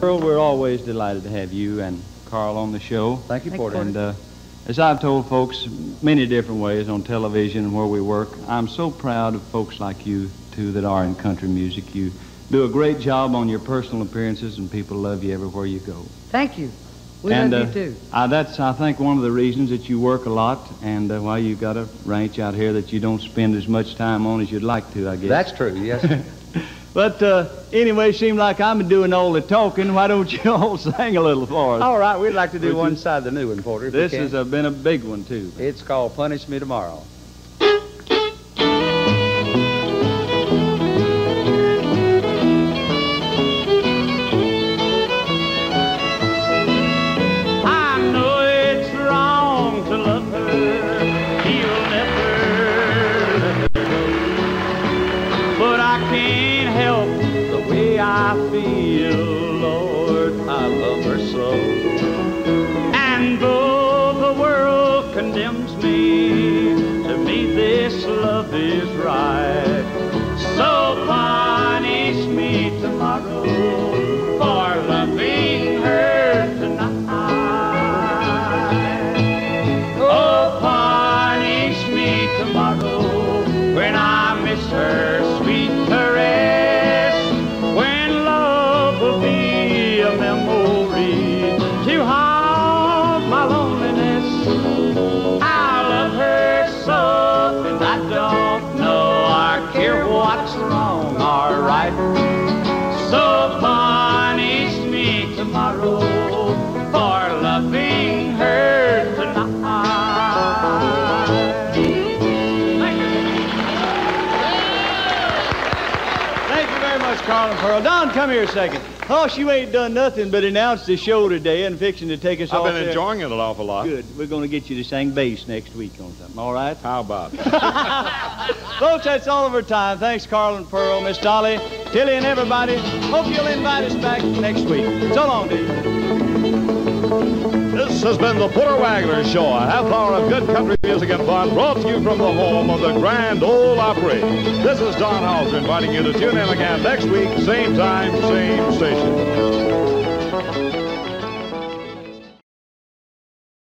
Pearl, we're always delighted to have you and Carl on the show. Thank you, Porter. And uh, as I've told folks many different ways on television and where we work, I'm so proud of folks like you, too, that are in country music. You do a great job on your personal appearances, and people love you everywhere you go. Thank you. We and love uh, you too. I, that's, I think, one of the reasons that you work a lot, and uh, why you've got a ranch out here that you don't spend as much time on as you'd like to, I guess. That's true, yes. But uh, anyway, seems like I'm doing all the talking. Why don't you all sing a little for us? All right, we'd like to do Would one you- side of the new one, Porter. This has uh, been a big one, too. It's called Punish Me Tomorrow. Lord. I love her so. And though the world condemns me, to me this love is right. What's wrong or right. So punish me tomorrow for loving her tonight. Thank you. Thank you very much, Carl and Pearl. Don, come here a second. Hoss, you ain't done nothing but announce the show today and fixing to take us I've off been there. enjoying it an awful lot. Good. We're going to get you to sing bass next week on something, all right? How about? Folks, that's all of our time. Thanks, Carl and Pearl, Miss Dolly, Tilly, and everybody. Hope you'll invite us back next week. So long, Dave. This has been the Porter Wagoner Show, a half hour of good country music and fun brought to you from the home of the Grand Ole Opry. This is Don Howser inviting you to tune in again next week, same time, same station.